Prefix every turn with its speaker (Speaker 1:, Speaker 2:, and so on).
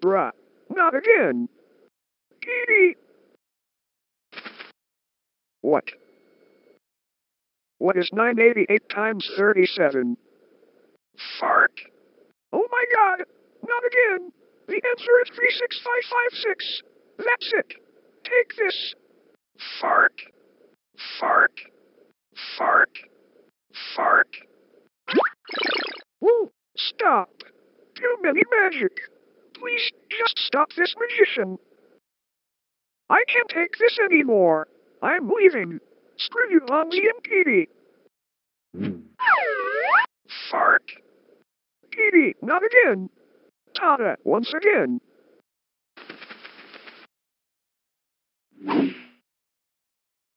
Speaker 1: Bruh, not again. Edie! What? What is 988 times 37? Fart. Oh my god! Not again! The answer is 36556. That's it. Take this. Fart. Fart. Fart. Fart. Woo! Stop. Too many magic. Please just stop this magician. I can't take this anymore. I'm leaving. Screw you, Longy and Peedy. Fart. Peedy, not again. Tada, once again.